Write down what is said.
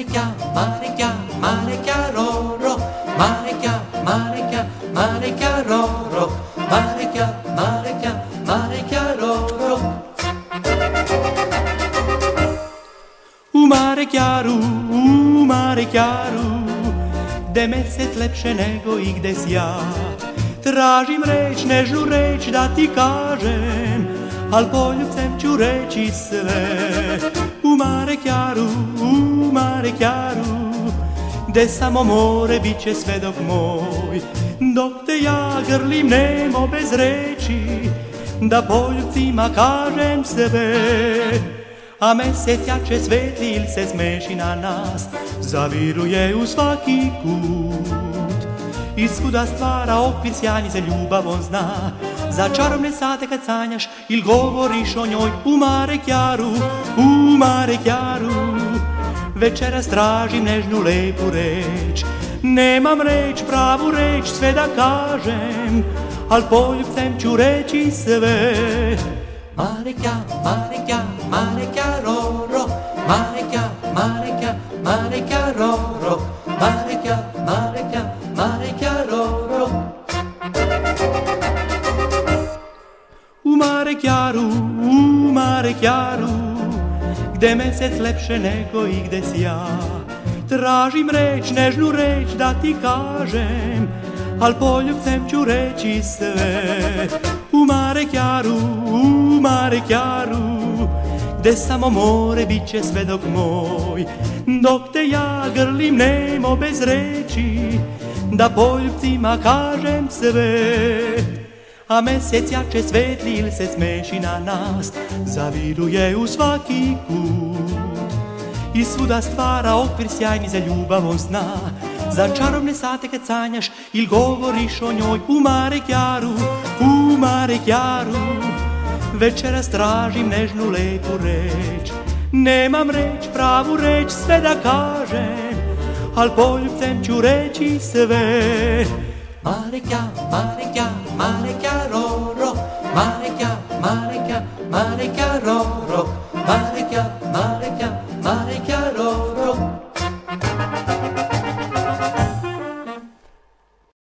mare chiar, mare chiar, mare chiar, ro, ro, mare chiar, mare chiar, mare chiar, ro, mare chiar, mare chiar, mare chiar, ro. U mare chiaru, u mare chiaru, de mesec lepše nego igde ja. Tražim reč, nežnu reč da ti kažem, al poljubcem ću reći sve. U mare chiaru, u mare chiaru, de samo more bit će svedok moj. Dok te ja grlim nemo bez reči, da poljubcima kažem sve. A mesec jače svetli il se smeši na nas, zaviruje u svaki kut. I svuda stvara okvir sjajni za ljubav on zna, za čarobne sate kad sanjaš il govoriš o njoj u mare kjaru, u mare kjaru. Večeras tražim nežnu lepu reč, nemam reč, pravu reč, sve da kažem, al poljubcem ću reći sve. Mare chiaro, mare chiaro, mare chiaro rock, mare chiaro, mare chiaro, mare chiaro rock, mare chiaro, mare chiaro, mare chiaro rock. U mare chiaru, u mare chiaru, gde mesec lepše nego i gde ja. Tražim reč, nežnu reč da ti kažem, al poljubcem ću reći sve. U mare chiaru, u mare chiaru, gde samo more bit će svedok moj. Dok te ja grlim nemo bez reči, da poljubcima kažem sve. A mesec jače svetli se smeši na nas, zaviruje u svaki kut. I svuda stvara okvir sjajni za ljubav on zna, za čarobne sate kad sanjaš il govoriš o njoj u mare kjaru, u mare kjaru. Večeras tražim nežnu lepu reč, nemam reč, pravu reč, sve da kažem, al poljubcem ću reći sve. Μαρικιά, μαρικιά, μαρικιά ρορο. Μαρικιά, μαρικιά, μαρικιά ρορο. Μαρικιά, μαρικιά.